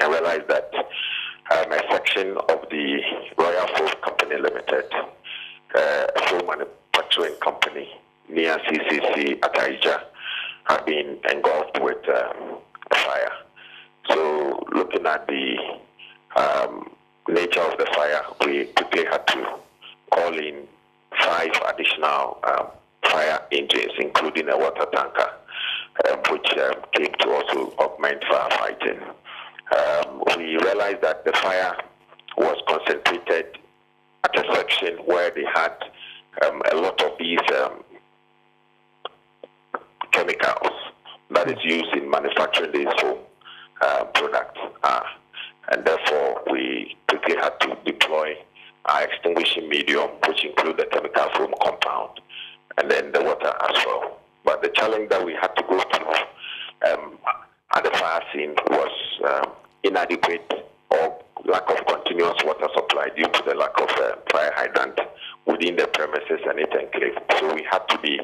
I realized that um, a section of the Royal Foam Company Limited, uh, a foam manufacturing company near CCC at Aija, had been engulfed with um, fire. So, looking at the um, nature of the fire, we quickly had to call in five additional um, fire engines, including a water tanker, um, which um, came to also augment firefighting. Um, we realized that the fire was concentrated at a section where they had um, a lot of these um, chemicals that is used in manufacturing these uh, products. Uh, and therefore, we quickly had to deploy our extinguishing medium, which include the chemical foam compound, and then the water as well. But the challenge that we had to go through um, at the fire scene was um, inadequate or lack of continuous water supply due to the lack of uh, fire hydrant within the premises and it enclave. So we had to be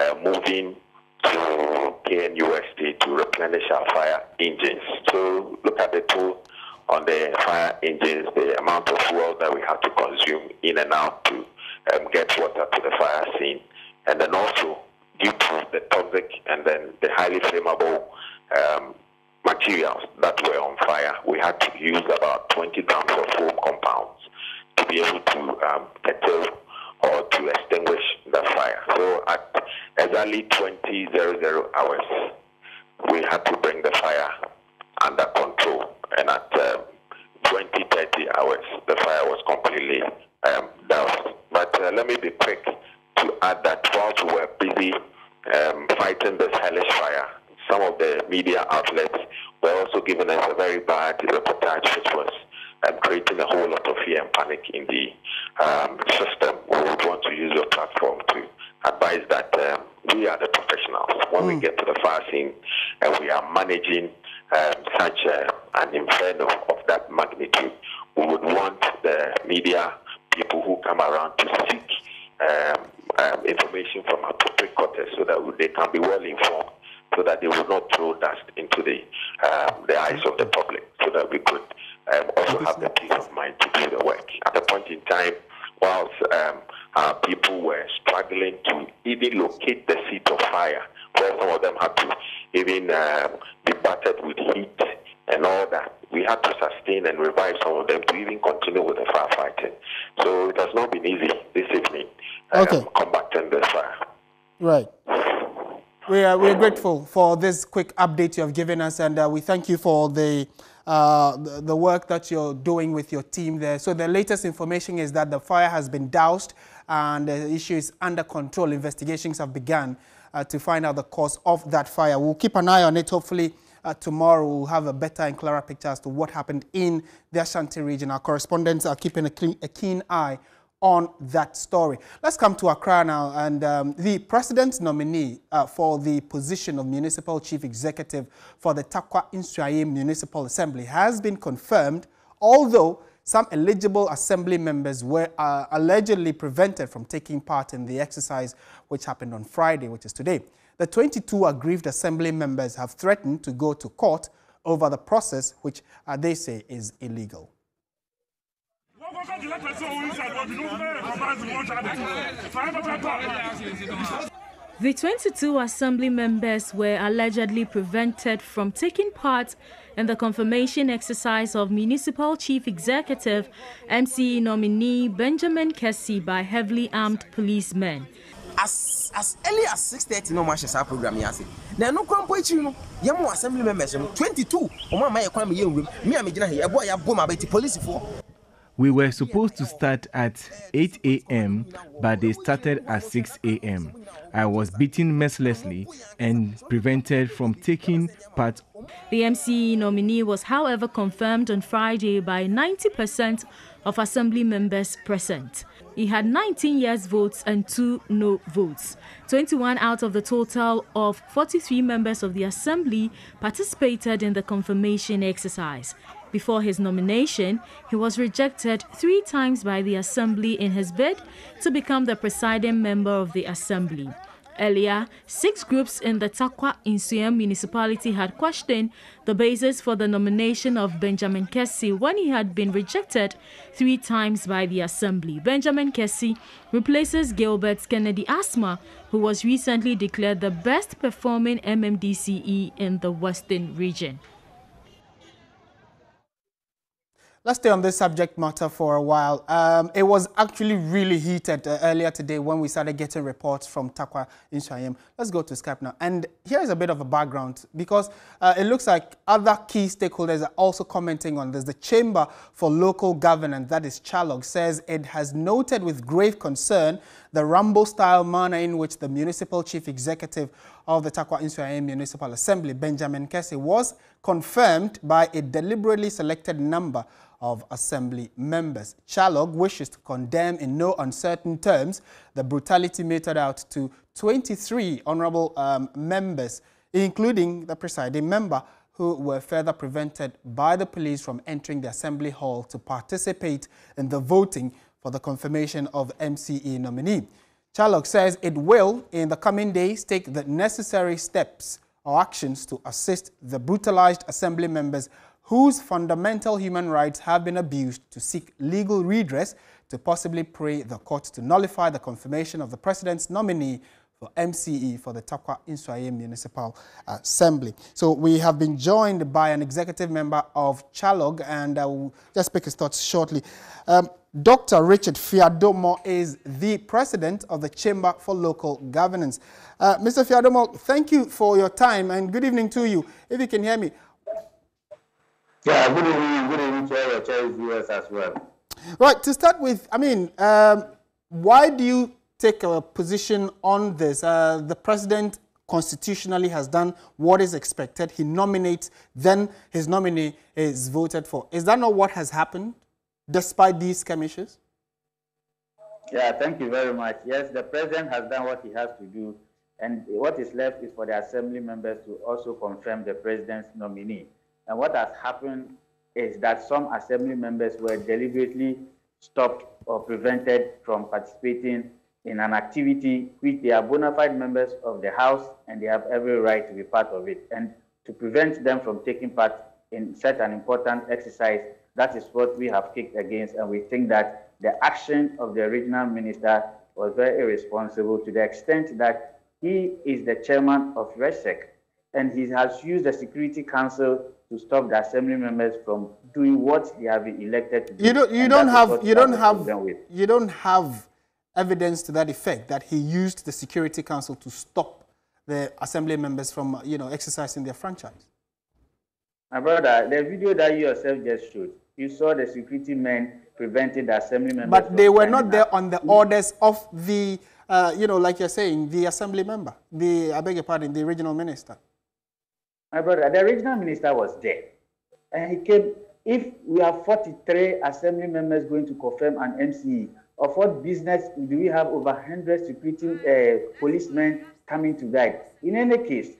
uh, moving to KNUST to replenish our fire engines. So look at the tool on the fire engines, the amount of fuel that we had to consume in and out to um, get water to the fire scene. And then also, due to the toxic and then the highly flammable um, materials that were on fire, we had to use about 20 tons of foam compounds to be able to um, or to extinguish the fire. So at exactly 2000 hours, we had to bring the fire under control. And at um, 20, 30 hours, the fire was completely um, doused. But uh, let me be quick to add that whilst we were busy um, fighting this hellish fire, some of the media outlets were also giving us a very bad reportage, which was um, creating a whole lot of fear and panic in the um, system. We would want to use your platform to advise that um, we are the professionals. When mm. we get to the fire scene and we are managing um, such an inferno of that magnitude, we would want the media people who come around to seek um, um, information from appropriate quarters so that they can be well informed so that they will not throw dust into the um, the eyes of the public, so that we could um, also have the peace of mind to do the work. At a point in time, whilst um, uh, people were struggling to even locate the seat of fire, where some of them had to even um, be battered with heat and all that, we had to sustain and revive some of them to even continue with the firefighting. So it has not been easy this evening um, okay. combating the fire. Right. We are, we're grateful for this quick update you have given us, and uh, we thank you for the, uh, the, the work that you're doing with your team there. So the latest information is that the fire has been doused and the issue is under control. Investigations have begun uh, to find out the cause of that fire. We'll keep an eye on it. Hopefully, uh, tomorrow we'll have a better and clearer picture as to what happened in the Ashanti region. Our correspondents are keeping a, clean, a keen eye on that story. Let's come to Accra now. And um, the president's nominee uh, for the position of municipal chief executive for the Tarkwa Nsuaem Municipal Assembly has been confirmed, although some eligible assembly members were uh, allegedly prevented from taking part in the exercise which happened on Friday, which is today. The 22 aggrieved assembly members have threatened to go to court over the process, which uh, they say is illegal. The 22 assembly members were allegedly prevented from taking part in the confirmation exercise of Municipal Chief Executive MCE nominee Benjamin Kessie by heavily armed policemen. As, as early as 6.30 no match saa program yi ase na ɛno kora mpo akyiri no yɛma assembly members no 22 ɔmo ama yɛ kwan ma yɛ nwuram me a megyina ha yɛboa yɛabɔ ma bɛti polisifoɔ We were supposed to start at 8 a.m., but they started at 6 a.m. I was beaten mercilessly and prevented from taking part. The MCE nominee was, however, confirmed on Friday by 90% of assembly members present. He had 19 yes votes and 2 no votes. 21 out of the total of 43 members of the assembly participated in the confirmation exercise. Before his nomination, he was rejected three times by the Assembly in his bid to become the presiding member of the Assembly. Earlier, six groups in the Tarkwa Nsuaem municipality had questioned the basis for the nomination of Benjamin Kessie when he had been rejected three times by the assembly. Benjamin Kessie replaces Gilbert Kennedy Asmah, who was recently declared the best performing MMDCE in the Western region. Let's stay on this subject matter for a while. Um, it was actually really heated uh, earlier today when we started getting reports from Tarkwa in Nsuaem. Let's go to Skype now. And here's a bit of a background because uh, it looks like other key stakeholders are also commenting on this. The Chamber for Local Governance, that is CHALOG, says it has noted with grave concern the Rambo-style manner in which the municipal chief executive of the Tarkwa Nsuaem Municipal Assembly, Benjamin Kessie, was confirmed by a deliberately selected number of assembly members. CHALOG wishes to condemn in no uncertain terms the brutality meted out to 23 honorable um, members, including the presiding member, who were further prevented by the police from entering the assembly hall to participate in the voting for the confirmation of MCE nominee. CHALOG says it will, in the coming days, take the necessary steps or actions to assist the brutalized assembly members whose fundamental human rights have been abused to seek legal redress to possibly pray the court to nullify the confirmation of the president's nominee for MCE for the Tarkwa Nsuaem Municipal Assembly. So we have been joined by an executive member of CHALOG and I will just speak his thoughts shortly. Um, Dr. Richard Fiadomo is the president of the Chamber for Local Governance. Uh, Mr. Fiadomo, thank you for your time and good evening to you. If you can hear me, yeah, good evening. Good evening to all your viewers as well. Right, to start with, I mean, um, why do you take a position on this? Uh, the president constitutionally has done what is expected. He nominates, then his nominee is voted for. Is that not what has happened despite these skirmishes? Yeah, thank you very much. Yes, the president has done what he has to do, and what is left is for the assembly members to also confirm the president's nominee. And what has happened is that some assembly members were deliberately stopped or prevented from participating in an activity which they are bona fide members of the House and they have every right to be part of it. And to prevent them from taking part in such an important exercise, that is what we have kicked against. And we think that the action of the regional minister was very irresponsible to the extent that he is the chairman of RESEC and he has used the Security Council to stop the assembly members from doing what they have been elected to do. You don't, you don't have, you don't have, you don't have evidence to that effect that he used the Security Council to stop the assembly members from, you know, exercising their franchise. My brother, the video that you yourself just showed, you saw the security men preventing the assembly members. But they were not there on the orders of the, uh, you know, like you're saying, the assembly member, the, I beg your pardon, the regional minister. My brother, the regional minister was there. And he came, if we have 43 assembly members going to confirm an MCE, of what business do we have over 100 security uh, policemen coming to guide? In any case,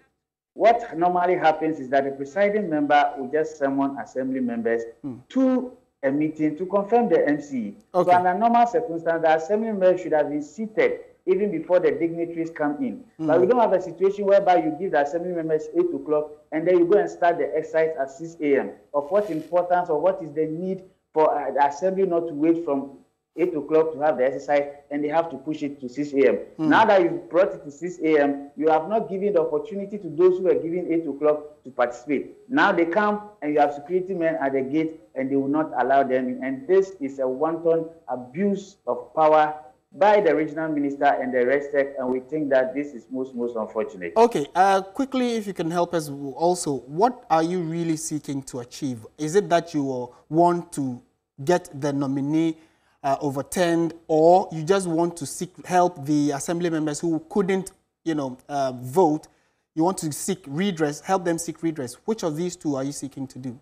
what normally happens is that the presiding member will just summon assembly members mm. to a meeting to confirm the MCE. Okay. So under normal circumstances, the assembly members should have been seated even before the dignitaries come in. Mm. But we don't have a situation whereby you give the assembly members 8 o'clock and then you go and start the exercise at 6 a.m. Of what importance or what is the need for uh, the assembly not to wait from 8 o'clock to have the exercise and they have to push it to 6 a.m. Mm. Now that you've brought it to 6 a.m., you have not given the opportunity to those who are giving 8 o'clock to participate. Now they come and you have security men at the gate and they will not allow them in. And this is a wanton abuse of power by the regional minister and the RESEC, and we think that this is most, most unfortunate. Okay, uh, quickly, if you can help us also, what are you really seeking to achieve? Is it that you want to get the nominee uh, overturned, or you just want to seek help the assembly members who couldn't, you know, uh, vote? You want to seek redress, help them seek redress. Which of these two are you seeking to do?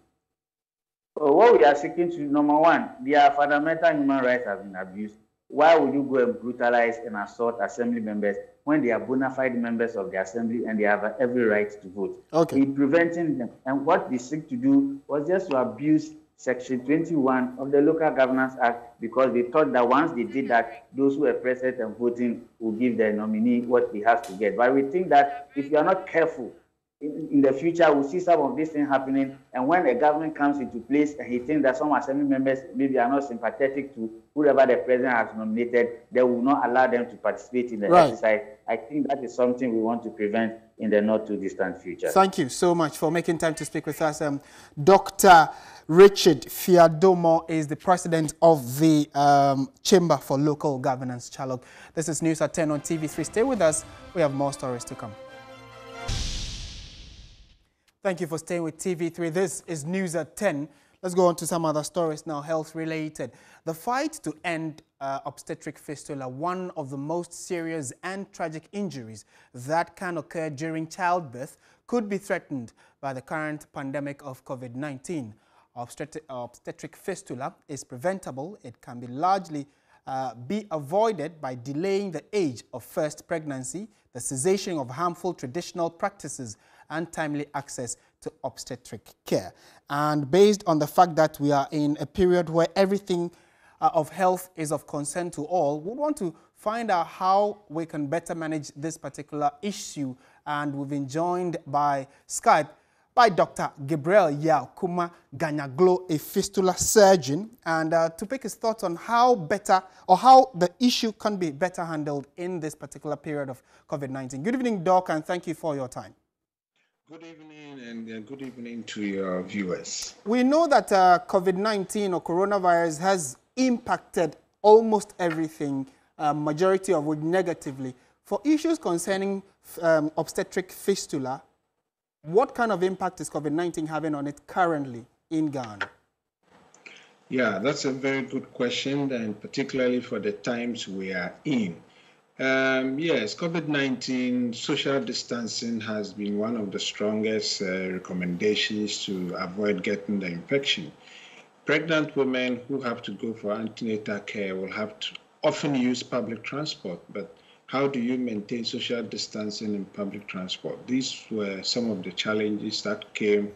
What we are seeking to, number one, their fundamental human rights have been abused why would you go and brutalize and assault assembly members when they are bona fide members of the assembly and they have every right to vote? Okay. In preventing them. And what they seek to do was just to abuse Section 21 of the Local Governance Act because they thought that once they did that, those who were present and voting will give their nominee what he has to get. But we think that if you are not careful, in, in the future, we'll see some of these things happening. And when a government comes into place and he thinks that some assembly members maybe are not sympathetic to whoever the president has nominated, they will not allow them to participate in the right. exercise. I think that is something we want to prevent in the not too distant future. Thank you so much for making time to speak with us. Um, Dr. Richard Fiadomo is the president of the um, Chamber for Local Governance, CHALOG. This is News at 10 on TV3. Stay with us. We have more stories to come. Thank you for staying with TV3. This is News at 10. Let's go on to some other stories now, health related. The fight to end uh, obstetric fistula, one of the most serious and tragic injuries that can occur during childbirth, could be threatened by the current pandemic of COVID-19 obstetric, obstetric fistula is preventable. It can be largely uh, be avoided by delaying the age of first pregnancy, the cessation of harmful traditional practices, and timely access to obstetric care. And based on the fact that we are in a period where everything uh, of health is of concern to all, we want to find out how we can better manage this particular issue. And we've been joined by Skype by Dr. Gabriel Yao Kuma Ganyaglo, a fistula surgeon, and uh, to pick his thoughts on how better or how the issue can be better handled in this particular period of COVID-19. Good evening, Doc, and thank you for your time. Good evening, and uh, good evening to your viewers. We know that uh, COVID-19 or coronavirus has impacted almost everything, uh, majority of it negatively. For issues concerning um, obstetric fistula, what kind of impact is COVID-19 having on it currently in Ghana? Yeah, that's a very good question, and particularly for the times we are in. Um, yes, COVID 19 social distancing has been one of the strongest uh, recommendations to avoid getting the infection. Pregnant women who have to go for antenatal care will have to often use public transport, but how do you maintain social distancing in public transport? These were some of the challenges that came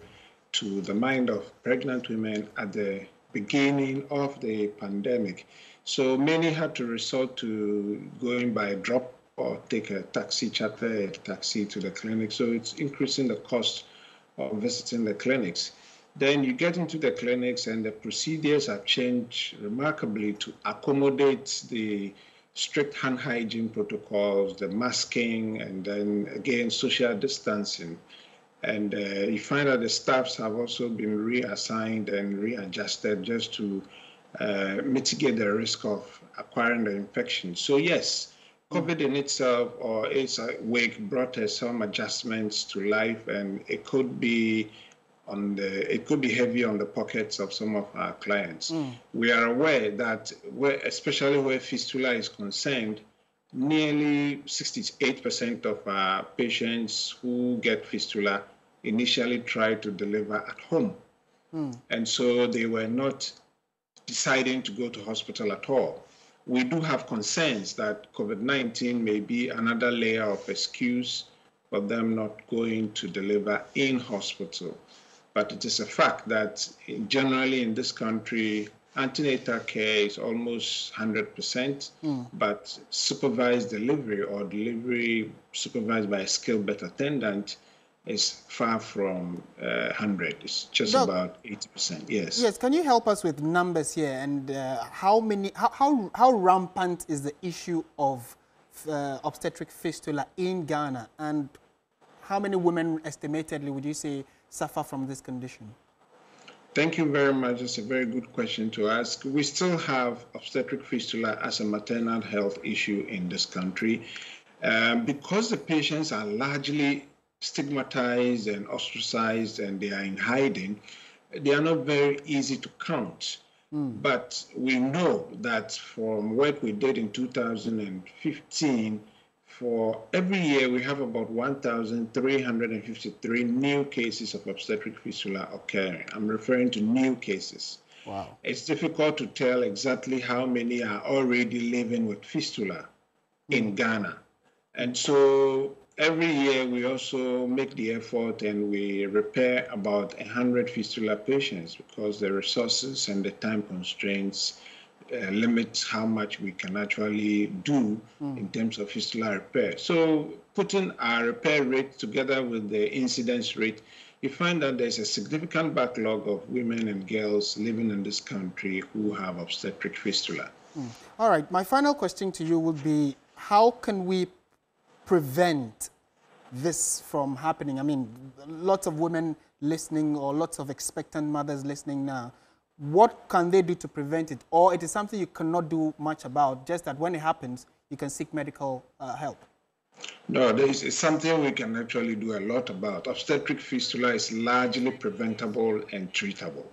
to the mind of pregnant women at the beginning of the pandemic. So many had to resort to going by drop or take a taxi, charter a taxi to the clinic. So it's increasing the cost of visiting the clinics. Then you get into the clinics and the procedures have changed remarkably to accommodate the strict hand hygiene protocols, the masking, and then again, social distancing. And uh, you find that the staffs have also been reassigned and readjusted just to uh, mitigate the risk of acquiring the infection. So, yes, COVID in itself or its wake brought us some adjustments to life, and it could be on the it could be heavy on the pockets of some of our clients. Mm. We are aware that where, especially where fistula is concerned, nearly 68% of our patients who get fistula initially try to deliver at home. Mm. And so they were not deciding to go to hospital at all. We do have concerns that COVID 19 may be another layer of excuse for them not going to deliver in hospital. But it is a fact that generally in this country, antenatal care is almost 100%, mm. but supervised delivery or delivery supervised by a skilled birth attendant is far from uh, 100. It's just Doc, about 80%. Yes. Yes. Can you help us with numbers here and uh, how many, how, how, how rampant is the issue of uh, obstetric fistula in Ghana and how many women estimatedly would you say suffer from this condition? Thank you very much. It's a very good question to ask. We still have obstetric fistula as a maternal health issue in this country. Um, because the patients are largely stigmatized and ostracized and they are in hiding, they are not very easy to count. Mm. But we know that from work we did in 2015, for every year we have about 1,353 new cases of obstetric fistula occurring. I'm referring to new cases. Wow. It's difficult to tell exactly how many are already living with fistula mm. in Ghana. And so every year we also make the effort and we repair about 100 fistula patients because the resources and the time constraints uh, limits how much we can actually do mm. in terms of fistula repair. So putting our repair rate together with the incidence rate, you find that there's a significant backlog of women and girls living in this country who have obstetric fistula. Mm. All right, my final question to you would be, how can we prevent this from happening? I mean, lots of women listening or lots of expectant mothers listening now. What can they do to prevent it? Or it is something you cannot do much about, just that when it happens, you can seek medical uh, help? No, there is something we can actually do a lot about. Obstetric fistula is largely preventable and treatable.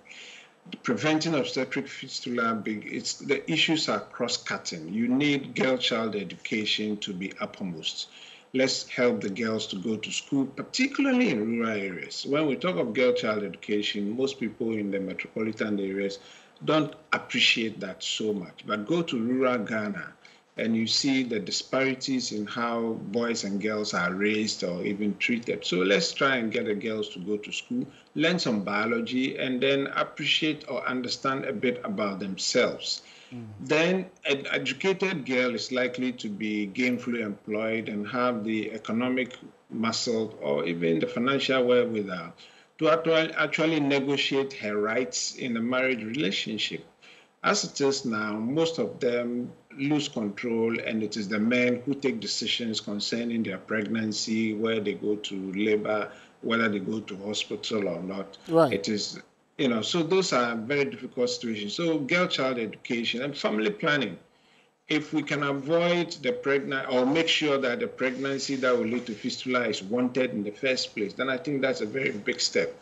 Preventing obstetric fistula, it's, the issues are cross-cutting. You need girl-child education to be uppermost let's help the girls to go to school, particularly in rural areas. When we talk of girl child education, most people in the metropolitan areas don't appreciate that so much. But go to rural Ghana and you see the disparities in how boys and girls are raised or even treated. So let's try and get the girls to go to school, learn some biology, and then appreciate or understand a bit about themselves mm. then an educated girl is likely to be gainfully employed and have the economic muscle or even the financial wherewithal to actually, actually negotiate her rights in a marriage relationship. As it is now, most of them lose control, and it is the men who take decisions concerning their pregnancy, where they go to labor, whether they go to hospital or not. Right. It is you know, so those are very difficult situations. So girl child education and family planning. If we can avoid the pregnant or make sure that the pregnancy that will lead to fistula is wanted in the first place, then I think that's a very big step.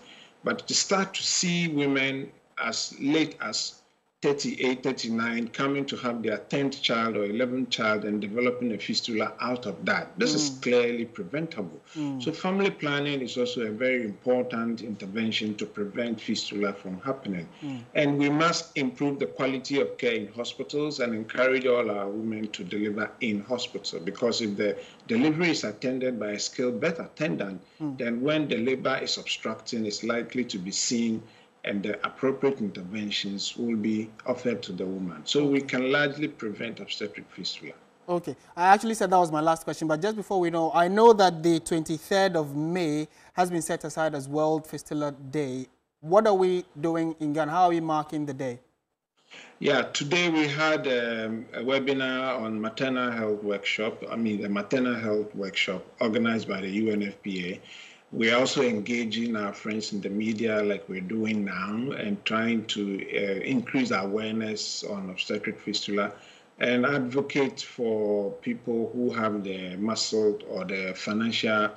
But to start to see women as late as 38, 39 coming to have their 10th child or 11th child and developing a fistula out of that. This mm. is clearly preventable. Mm. So, family planning is also a very important intervention to prevent fistula from happening. Mm. And we must improve the quality of care in hospitals and encourage all our women to deliver in hospital because if the delivery is attended by a skilled birth attendant, mm. then when the labor is obstructing, it's likely to be seen and the appropriate interventions will be offered to the woman. So we can largely prevent obstetric fistula. Okay. I actually said that was my last question, but just before we know, I know that the 23rd of May has been set aside as World Fistula Day. What are we doing in Ghana? How are we marking the day? Yeah, today we had um, a webinar on maternal health workshop, I mean, the maternal health workshop organized by the UNFPA. We're also engaging our friends in the media like we're doing now and trying to uh, increase awareness on obstetric fistula and advocate for people who have the muscle or the financial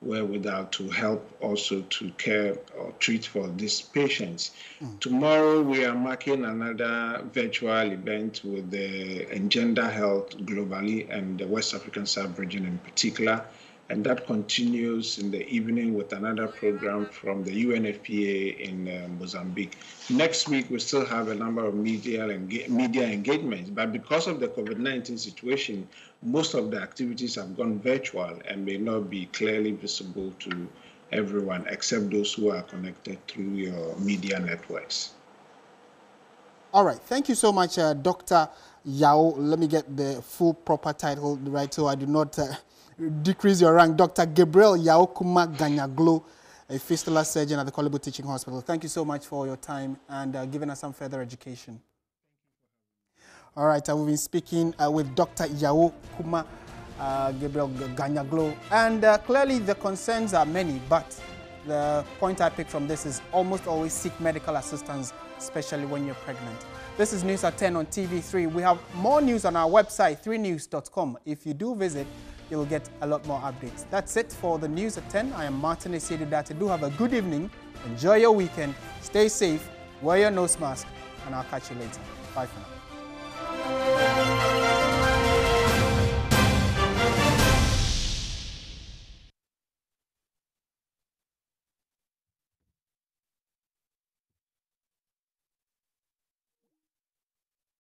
wherewithal to help also to care or treat for these patients. Mm. Tomorrow we are marking another virtual event with the Engender Health globally and the West African sub-region in particular and that continues in the evening with another program from the UNFPA in uh, Mozambique. Next week, we still have a number of media, enga- media engagements, but because of the COVID 19 situation, most of the activities have gone virtual and may not be clearly visible to everyone except those who are connected through your media networks. All right. Thank you so much, uh, Dr. Yao. Let me get the full proper title right so I do not. Uh, decrease your rank. Dr. Gabriel Yaokuma Ganyaglo, a fistula surgeon at the Korle Bu Teaching Hospital. Thank you so much for your time and uh, giving us some further education. All right, uh, we've been speaking uh, with Dr. Yao Kuma uh, Gabriel Ganyaglo, and uh, clearly the concerns are many, but the point I pick from this is almost always seek medical assistance, especially when you're pregnant. This is News at 10 on TV3. We have more news on our website, 3news.com. If you do visit, you'll get a lot more updates. That's it for the news at 10. I am Martin Asiedu-Dartey. Do have a good evening. Enjoy your weekend. Stay safe. Wear your nose mask. And I'll catch you later. Bye for now.